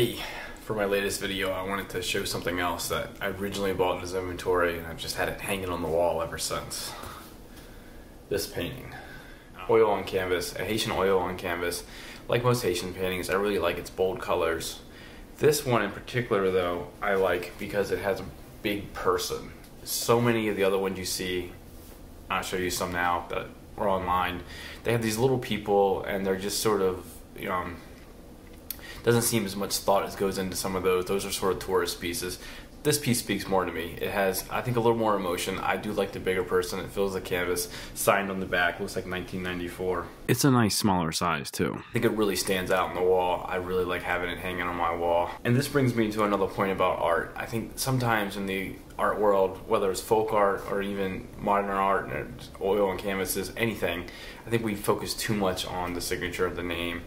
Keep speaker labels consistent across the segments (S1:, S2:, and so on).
S1: Hey, for my latest video I wanted to show something else that I originally bought as inventory and I've just had it hanging on the wall ever since. This painting. Oh. Oil on canvas, a Haitian oil on canvas. Like most Haitian paintings, I really like its bold colors. This one in particular though, I like because it has a big person. So many of the other ones you see, I'll show you some now that were online, they have these little people and they're just sort of, you know, doesn't seem as much thought as goes into some of those. Those are sort of tourist pieces. This piece speaks more to me. It has, I think, a little more emotion. I do like the bigger person. It fills the canvas. Signed on the back. Looks like 1994.
S2: It's a nice smaller size too.
S1: I think it really stands out on the wall. I really like having it hanging on my wall. And this brings me to another point about art. I think sometimes in the art world, whether it's folk art or even modern art, oil on canvases, anything, I think we focus too much on the signature of the name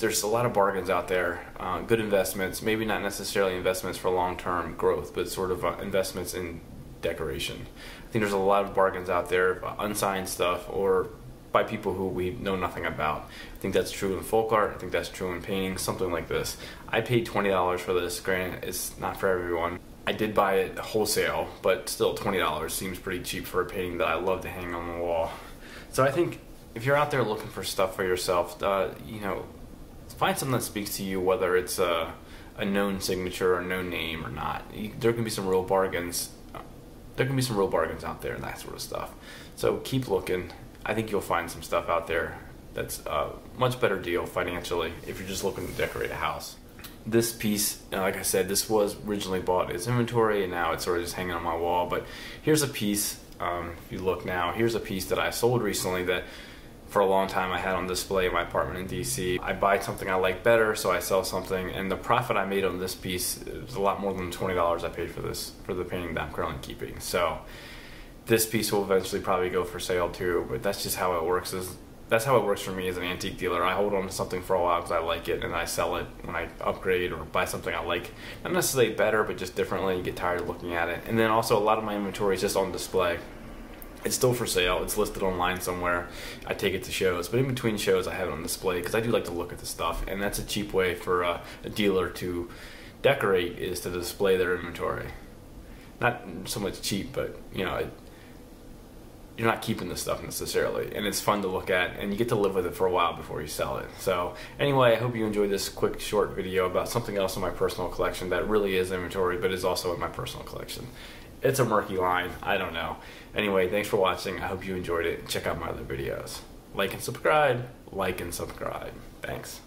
S1: there's a lot of bargains out there, uh, good investments, maybe not necessarily investments for long-term growth, but sort of uh, investments in decoration. I think there's a lot of bargains out there, uh, unsigned stuff, or by people who we know nothing about. I think that's true in folk art. I think that's true in painting, something like this. I paid $20 for this. Granted, it's not for everyone. I did buy it wholesale, but still $20 seems pretty cheap for a painting that I love to hang on the wall. So I think if you're out there looking for stuff for yourself, uh, you know, find something that speaks to you, whether it's a, a known signature or known name or not. There can be some real bargains. There can be some real bargains out there and that sort of stuff. So keep looking. I think you'll find some stuff out there that's a much better deal financially if you're just looking to decorate a house. This piece, like I said, this was originally bought as inventory and now it's sort of just hanging on my wall. But here's a piece, um, if you look now, here's a piece that I sold recently that for a long time I had on display in my apartment in DC. I buy something I like better, so I sell something, and the profit I made on this piece is a lot more than twenty dollars I paid for this for the painting that I'm currently keeping. So this piece will eventually probably go for sale too, but that's just how it works. Is that's how it works for me as an antique dealer. I hold on to something for a while because I like it, and I sell it when I upgrade or buy something I like. Not necessarily better, but just differently. You get tired of looking at it, and then also a lot of my inventory is just on display. It's still for sale. It's listed online somewhere. I take it to shows, but in between shows, I have it on display because I do like to look at the stuff, and that's a cheap way for a, dealer to decorate is to display their inventory. Not so much cheap, but you know, it, you're not keeping the stuff necessarily, and it's fun to look at, and you get to live with it for a while before you sell it. So anyway, I hope you enjoyed this quick, short video about something else in my personal collection that really is inventory, but is also in my personal collection it's a murky line. I don't know. Anyway, thanks for watching. I hope you enjoyed it. Check out my other videos. Like and subscribe. Like and subscribe. Thanks.